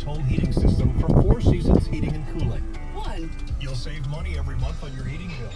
home heating system from Four Seasons Heating and Cooling. One, You'll save money every month on your heating bill.